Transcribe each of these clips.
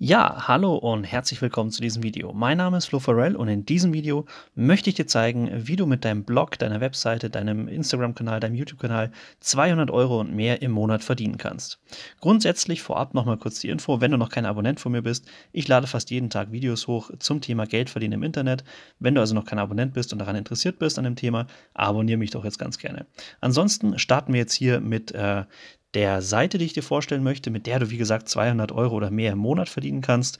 Ja, hallo und herzlich willkommen zu diesem Video. Mein Name ist Flo Farrell und in diesem Video möchte ich dir zeigen, wie du mit deinem Blog, deiner Webseite, deinem Instagram-Kanal, deinem YouTube-Kanal 200 Euro und mehr im Monat verdienen kannst. Grundsätzlich vorab nochmal kurz die Info, wenn du noch kein Abonnent von mir bist, ich lade fast jeden Tag Videos hoch zum Thema Geld verdienen im Internet. Wenn du also noch kein Abonnent bist und daran interessiert bist an dem Thema, abonniere mich doch jetzt ganz gerne. Ansonsten starten wir jetzt hier mit äh, der Seite, die ich dir vorstellen möchte, mit der du, wie gesagt, 200 Euro oder mehr im Monat verdienen kannst.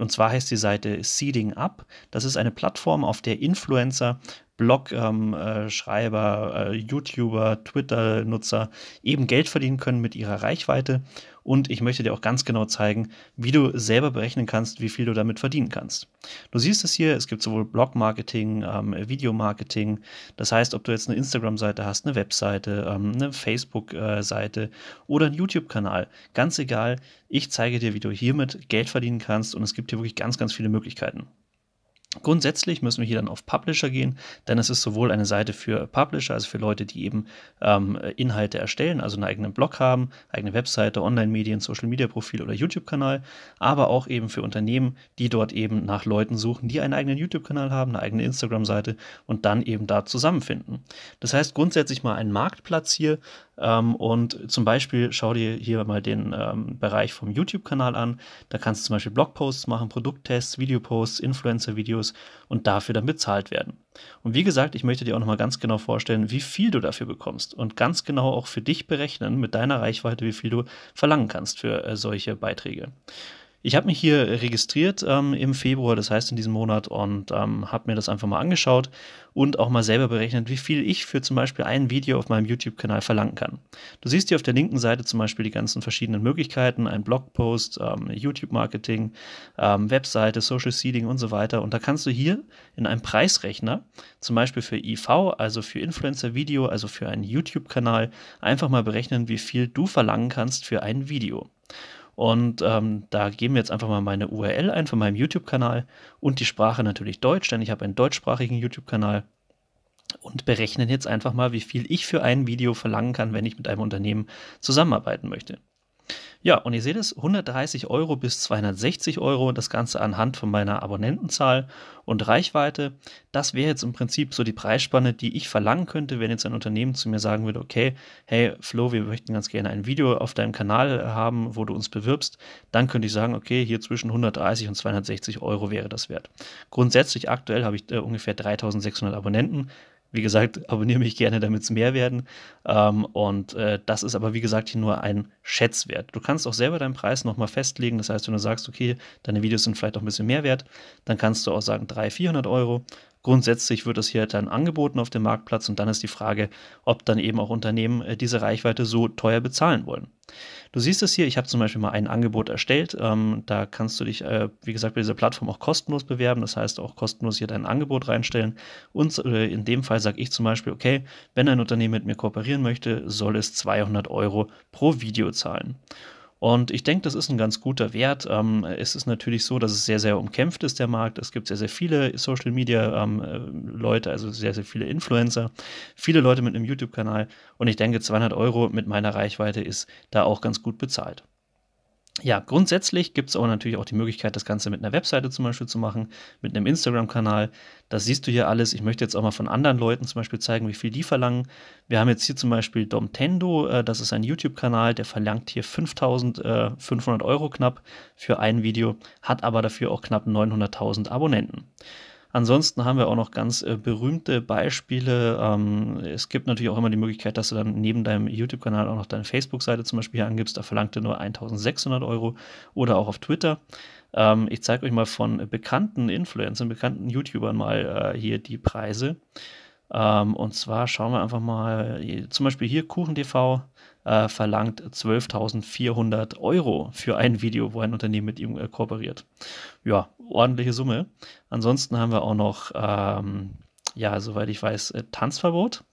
Und zwar heißt die Seite Seeding Up. Das ist eine Plattform, auf der Influencer Blog-Schreiber, ähm, äh, YouTuber, Twitter-Nutzer eben Geld verdienen können mit ihrer Reichweite. Und ich möchte dir auch ganz genau zeigen, wie du selber berechnen kannst, wie viel du damit verdienen kannst. Du siehst es hier, es gibt sowohl Blog-Marketing, ähm, Videomarketing. Das heißt, ob du jetzt eine Instagram-Seite hast, eine Webseite, ähm, eine Facebook-Seite oder einen YouTube-Kanal. Ganz egal, ich zeige dir, wie du hiermit Geld verdienen kannst und es gibt hier wirklich ganz, ganz viele Möglichkeiten. Grundsätzlich müssen wir hier dann auf Publisher gehen, denn es ist sowohl eine Seite für Publisher, also für Leute, die eben ähm, Inhalte erstellen, also einen eigenen Blog haben, eigene Webseite, Online-Medien, Social-Media-Profil oder YouTube-Kanal, aber auch eben für Unternehmen, die dort eben nach Leuten suchen, die einen eigenen YouTube-Kanal haben, eine eigene Instagram-Seite und dann eben da zusammenfinden. Das heißt grundsätzlich mal ein Marktplatz hier ähm, und zum Beispiel schau dir hier mal den ähm, Bereich vom YouTube-Kanal an. Da kannst du zum Beispiel Blogposts machen, Produkttests, Videoposts, Influencer-Videos und dafür dann bezahlt werden. Und wie gesagt, ich möchte dir auch nochmal ganz genau vorstellen, wie viel du dafür bekommst und ganz genau auch für dich berechnen mit deiner Reichweite, wie viel du verlangen kannst für äh, solche Beiträge. Ich habe mich hier registriert ähm, im Februar, das heißt in diesem Monat, und ähm, habe mir das einfach mal angeschaut und auch mal selber berechnet, wie viel ich für zum Beispiel ein Video auf meinem YouTube-Kanal verlangen kann. Du siehst hier auf der linken Seite zum Beispiel die ganzen verschiedenen Möglichkeiten, ein Blogpost, ähm, YouTube-Marketing, ähm, Webseite, Social Seeding und so weiter. Und da kannst du hier in einem Preisrechner, zum Beispiel für IV, also für Influencer-Video, also für einen YouTube-Kanal, einfach mal berechnen, wie viel du verlangen kannst für ein Video. Und ähm, da geben wir jetzt einfach mal meine URL ein von meinem YouTube-Kanal und die Sprache natürlich Deutsch, denn ich habe einen deutschsprachigen YouTube-Kanal und berechnen jetzt einfach mal, wie viel ich für ein Video verlangen kann, wenn ich mit einem Unternehmen zusammenarbeiten möchte. Ja, und ihr seht es, 130 Euro bis 260 Euro, das Ganze anhand von meiner Abonnentenzahl und Reichweite. Das wäre jetzt im Prinzip so die Preisspanne, die ich verlangen könnte, wenn jetzt ein Unternehmen zu mir sagen würde, okay, hey Flo, wir möchten ganz gerne ein Video auf deinem Kanal haben, wo du uns bewirbst. Dann könnte ich sagen, okay, hier zwischen 130 und 260 Euro wäre das wert. Grundsätzlich aktuell habe ich äh, ungefähr 3600 Abonnenten. Wie gesagt, abonniere mich gerne, damit es mehr werden. Ähm, und äh, das ist aber, wie gesagt, hier nur ein Schätzwert. Du kannst auch selber deinen Preis nochmal festlegen. Das heißt, wenn du sagst, okay, deine Videos sind vielleicht auch ein bisschen mehr wert, dann kannst du auch sagen 300, 400 Euro. Grundsätzlich wird es hier dann angeboten auf dem Marktplatz und dann ist die Frage, ob dann eben auch Unternehmen äh, diese Reichweite so teuer bezahlen wollen. Du siehst es hier, ich habe zum Beispiel mal ein Angebot erstellt. Ähm, da kannst du dich, äh, wie gesagt, bei dieser Plattform auch kostenlos bewerben. Das heißt auch kostenlos hier dein Angebot reinstellen. Und äh, in dem Fall sage ich zum Beispiel, okay, wenn ein Unternehmen mit mir kooperieren möchte, soll es 200 Euro pro Video zahlen. Und ich denke, das ist ein ganz guter Wert. Ähm, es ist natürlich so, dass es sehr, sehr umkämpft ist, der Markt. Es gibt sehr, sehr viele Social Media ähm, äh, Leute, also sehr, sehr viele Influencer, viele Leute mit einem YouTube-Kanal. Und ich denke, 200 Euro mit meiner Reichweite ist da auch ganz gut bezahlt. Ja, grundsätzlich gibt es aber natürlich auch die Möglichkeit, das Ganze mit einer Webseite zum Beispiel zu machen, mit einem Instagram-Kanal. Das siehst du hier alles. Ich möchte jetzt auch mal von anderen Leuten zum Beispiel zeigen, wie viel die verlangen. Wir haben jetzt hier zum Beispiel Domtendo, äh, das ist ein YouTube-Kanal, der verlangt hier 5500 Euro knapp für ein Video, hat aber dafür auch knapp 900.000 Abonnenten. Ansonsten haben wir auch noch ganz äh, berühmte Beispiele. Ähm, es gibt natürlich auch immer die Möglichkeit, dass du dann neben deinem YouTube-Kanal auch noch deine Facebook-Seite zum Beispiel hier angibst. Da verlangt er nur 1600 Euro oder auch auf Twitter. Ähm, ich zeige euch mal von bekannten Influencern, bekannten YouTubern mal äh, hier die Preise. Ähm, und zwar schauen wir einfach mal, zum Beispiel hier KuchenTV äh, verlangt 12.400 Euro für ein Video, wo ein Unternehmen mit ihm äh, kooperiert. Ja, ordentliche Summe. Ansonsten haben wir auch noch, ähm, ja, soweit ich weiß, äh, Tanzverbot.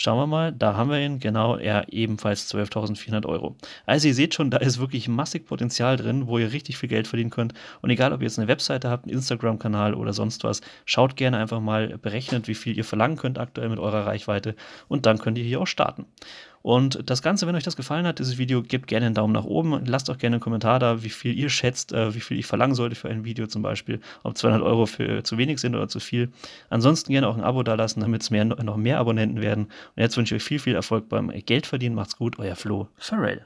Schauen wir mal, da haben wir ihn, genau, er ebenfalls 12.400 Euro. Also ihr seht schon, da ist wirklich massig Potenzial drin, wo ihr richtig viel Geld verdienen könnt. Und egal, ob ihr jetzt eine Webseite habt, einen Instagram-Kanal oder sonst was, schaut gerne einfach mal berechnet, wie viel ihr verlangen könnt aktuell mit eurer Reichweite und dann könnt ihr hier auch starten. Und das Ganze, wenn euch das gefallen hat, dieses Video, gebt gerne einen Daumen nach oben. Lasst auch gerne einen Kommentar da, wie viel ihr schätzt, äh, wie viel ich verlangen sollte für ein Video zum Beispiel. Ob 200 Euro für zu wenig sind oder zu viel. Ansonsten gerne auch ein Abo da lassen, damit es mehr, noch mehr Abonnenten werden. Und jetzt wünsche ich euch viel, viel Erfolg beim Geldverdienen. Macht's gut, euer Flo Farrell.